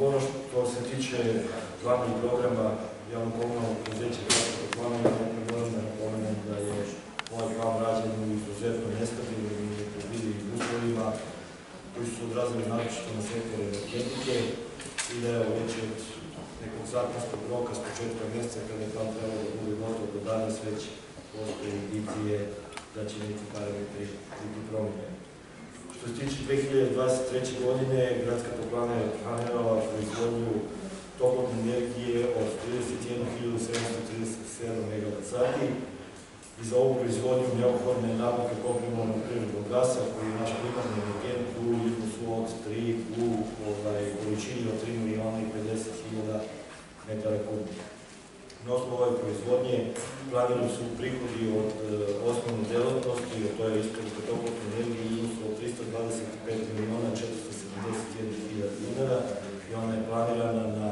Ono što se tiče glavnih programa javnog komunalnog poduzeća gradskog ja moram da napomenem da je ovaj plan rađen u izuzetno nestabilnim i nepredvidivim uslovima koji su odrazili naročito na sektor energetike i da je već od nekog zakonskog roka s početka mjeseca kada je plan trebalo da bude gotov do danas već postoje indicije da će neki parametri biti promijenjeni. Što se tiče 2023. godine, gradska toplana je planirala proizvodnju toplotne energije od 31.737 MWh i za ovu proizvodnju neophodne nabavka komplementarnog prirodnog gasa koji je naš primarni energent u iznosu od 3 u ovaj, količini od 3 milijuna i 50 hiljada metara kubnih. Na osnovu ove proizvodnje planirani su prihodi od e, osnovne delatnosti, to je isporuka toplotne energije u iznosu od 325 milijuna 471 hiljada dinara i ona je planirana na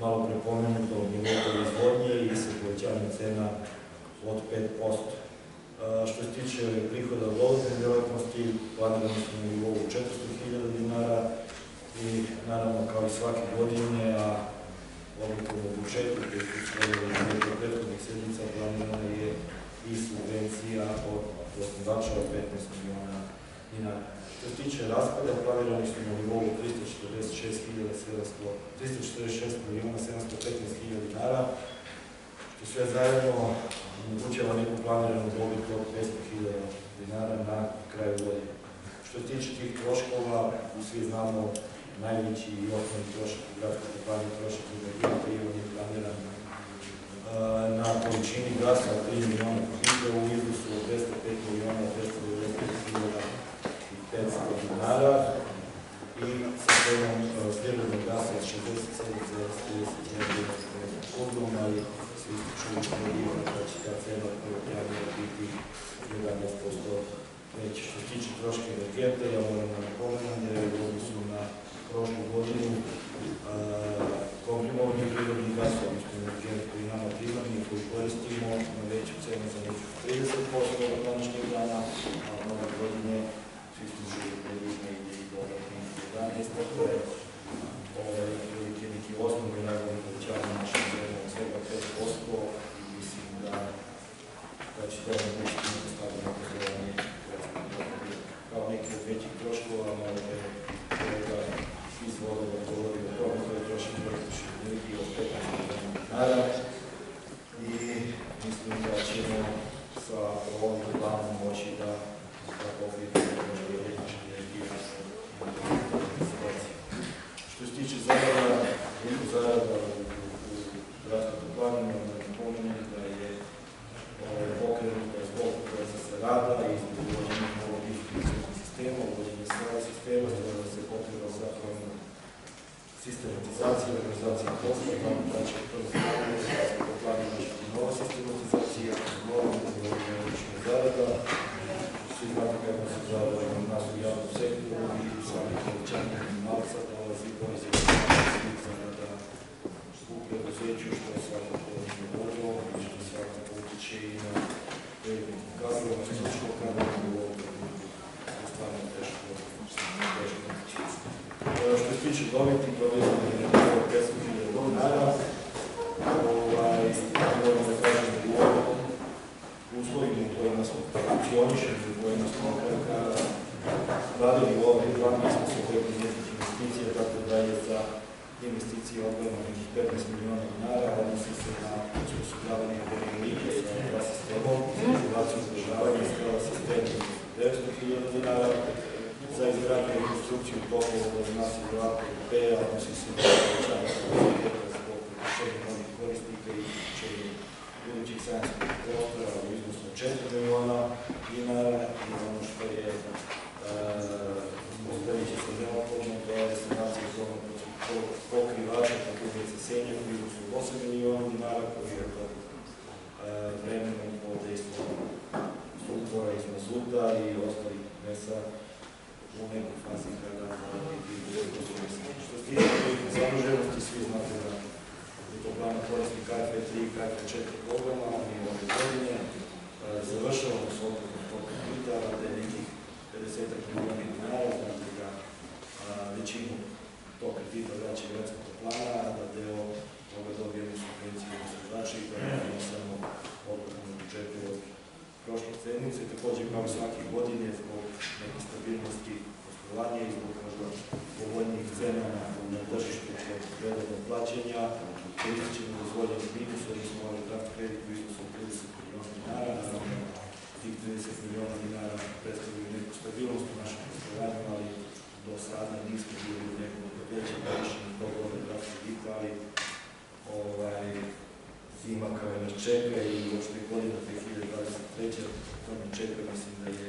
malo prepomenutom nivou proizvodnje i sa povećanjem cena od 5%. A, Što se tiče prihoda od djelatnosti, planirani su na nivou 400.000 dinara i naravno kao i svake godine, a odlukom o budžetu koji su usvojili na nekoj prethodnih sedmica planirana je i subvencija od osnivača od 15 miliona dinara. Što se tiče raspada, planirani su na nivou 346.700 346 miliona 715 hiljada dinara, što sve zajedno omogućava neku planiranu dobit od 500.000 dinara na kraju godine. Što se tiče tih troškova, svi znamo najveći i osnovni trošak u gradskoj kompaniji trošak energije koji je planiran e, na količini gasa od 3 miliona kubika u iznosu od 205 miliona 290 dinara i sa cenom e, prirodnog gasa od 67,31 kubom, ali svi čuli što da će ta cena planira biti 11% veća. Što se tiče troška energenta, ja moram da napomenem da je u odnosu na prošlu godinu komprimovani prirodni gas, odnosno energent koji nama primarni, koji koristimo na veću cenu za neću 30% od današnjeg dana, a nove godine svi smo čuli da je ide i dodatnih 11, tako je ovaj, otprilike neki osnovni razlog povećanja naše cene od svega 5% i mislim da, da će to omogućiti neko stabilno poslovanje kao neki od većih troškova, malo je kolega iz vodova govori o tome koje troši električne energije od 15 milijuna dinara i mislim da ćemo sa ovim planom moći da da pokrijemo električne energije Što se tiče zarada, neku zarada u, u gradskom planu, da napomenem da je ovaj, pokrenuta zbog procesa rada i zbog uvođenja novog informacijskog sistema, uvođenja svojeg sistema, da se potreba za promjenu sistematizacije, organizacije posla, tako da će kroz načeti nova sistematizacija, nova metodologija električnih zarada, svi znate kako se zarada u nas u javnom sektoru i svaki povećanje minimalca dolazi do svih zarada u preduzeću, što je svakako dobro i što svakako utiče i na kreditnih kadrova, stručnog kadrova u ovom trenutku je stvarno teško, teško E, Dobiti je nekako 500.000 dinara, ovaj, moram da kažem u ovom uslovima u kojima smo funkcionišemo, u kojima smo radili u ovom planu, smo se uvijek nekih investicija, tako da je za investicije odvojeno nekih 15 miliona dinara, odnosi se na osposobljavanje linije sa dva sistemom, izolaciju zadržavanja, skrava sistem 900.000 dinara, za izgradnju i konstrukciju toplova od nas i vrata B, odnosi se na povećanje kapaciteta zbog priključenja novih korisnika i priključenja budućih sajanskih prostora u iznosu od 4 miliona dinara i ono što je ostavit će se neophodno, to je sanacija zona pokrivača Republike Senja u iznosu od 8 miliona dinara koji je to vremenom pod dejstvom struktura iz mazuta i ostalih mesa u nekoj fazi kada mora biti Što se tiče zaduženosti, svi znate da je to plana korisnik KFE 3 i KFE 4 programa, mi ove godine e, završavamo s otvorom tog kredita, da je nekih 50 milijuna dinara, znate da a, većinu tog kredita vraća gradskog plana, a da deo toga dobijemo subvencije od osnivača i da je samo odlukom u budžetu od prošle sedmice. Također kao i svake godine zbog neke stabilnosti poslovanja i zbog možda povoljnijih cena na, tržištu kod redovnog plaćanja, koristit ćemo dozvoljeni minus, odnosno ovaj draft kredit u iznosu od 30 miliona dinara, naravno tih 30 miliona dinara predstavljaju neku stabilnost u našem poslovanju, ali do sada nismo bili u nekom većem tog ove draft kredita, ali ovaj, zima koja nas čeka i uopšte godina 2023. to me čeka, mislim da je